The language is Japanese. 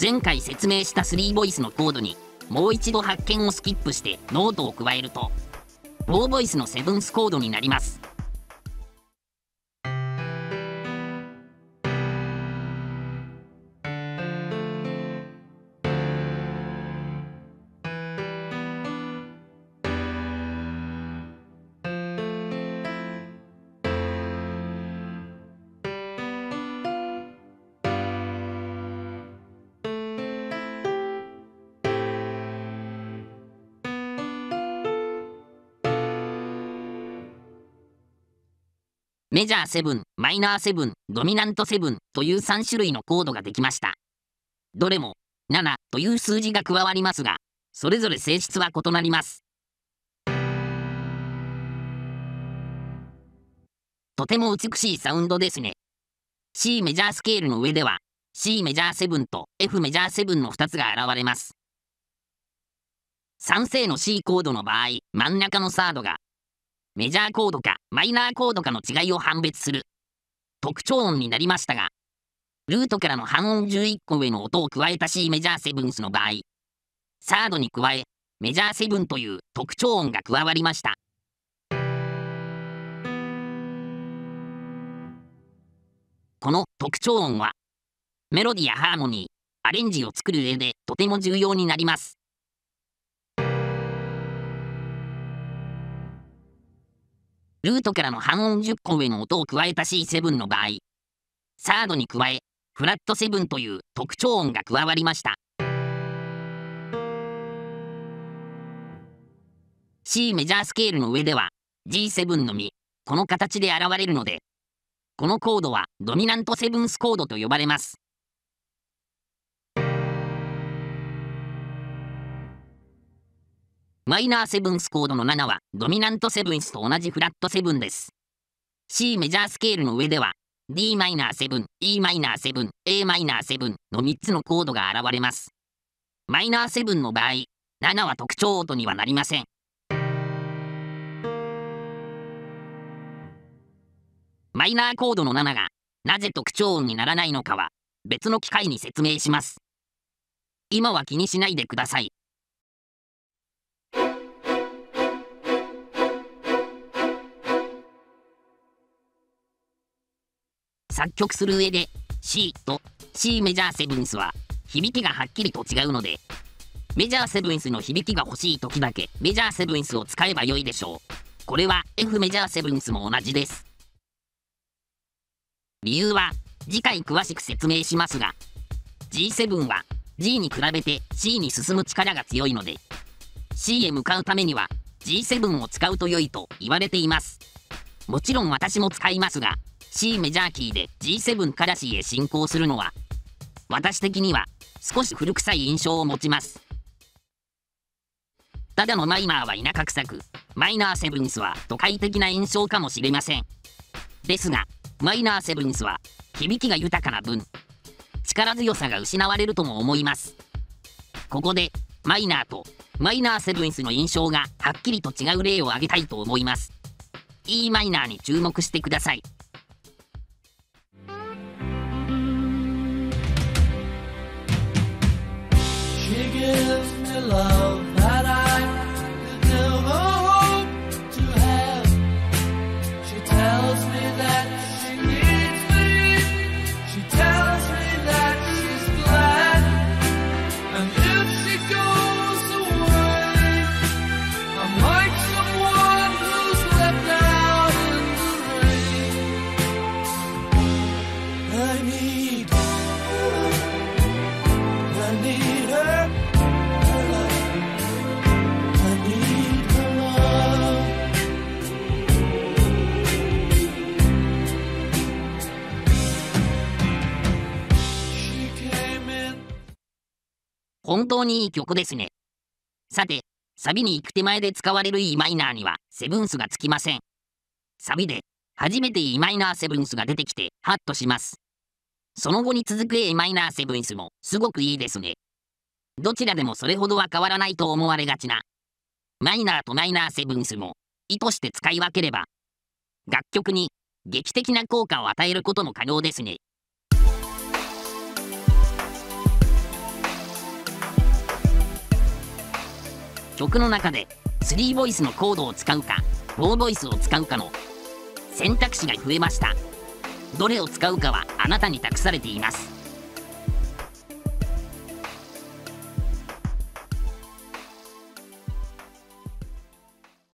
前回説明した3ボイスのコードにもう一度白鍵をスキップしてノートを加えると4ボイスのセブンスコードになります。メジャー7、マイナー7、ドミナント7という3種類のコードができました。どれも7という数字が加わりますが、それぞれ性質は異なります。とても美しいサウンドですね。C メジャースケールの上では C メジャー7と F メジャー7の2つが現れます。3世の C コードの場合、真ん中のサードがメジャーコードかマイナーコードかの違いを判別する特徴音になりましたが、ルートからの半音11個上の音を加えた C メジャーセブンスの場合、サードに加えメジャーセブンという特徴音が加わりました。この特徴音は、メロディやハーモニー、アレンジを作る上でとても重要になります。ルートからの半音10個上の音を加えた C7 の場合、サードに加え、フラット7という特徴音が加わりました。C メジャースケールの上では G7 のみ、この形で現れるので、このコードはドミナントセブンスコードと呼ばれます。マイナーセブンスコードの7はドミナントセブンスと同じフラットセブンです。C メジャースケールの上では d マイナー7、e マイナー7、a マイナー7の3つのコードが現れます。マイナー7の場合、7は特徴音にはなりません。マイナーコードの7がなぜ特徴音にならないのかは別の機会に説明します。今は気にしないでください。作曲する上で C と C メジャーセブンスは響きがはっきりと違うのでメジャーセブンスの響きが欲しい時だけメジャーセブンスを使えば良いでしょう。これは F メジャーセブンスも同じです。理由は次回詳しく説明しますが G7 は G に比べて C に進む力が強いので C へ向かうためには G7 を使うと良いと言われています。もちろん私も使いますが C メジャーキーで G7 から C へ進行するのは私的には少し古臭い印象を持ちます。ただのマイナーは田舎臭くマイナーセブンスは都会的な印象かもしれません。ですがマイナーセブンスは響きが豊かな分力強さが失われるとも思います。ここでマイナーとマイナーセブンスの印象がはっきりと違う例を挙げたいと思います。E マイナーに注目してください。本当にいい曲ですね。さて、サビに行く手前で使われる e マイナーにはセブンスがつきません。サビで初めて e マイナーセブンスが出てきてハッとします。その後に続く a マイナーセブンスもすごくいいですね。どちらでもそれほどは変わらないと思われがちな。マイナーとマイナーセブンスも意図して使い分ければ楽曲に劇的な効果を与えることも可能ですね。曲の中で3ボイスのコードを使うか4ボイスを使うかの選択肢が増えました。どれを使うかはあなたに託されています。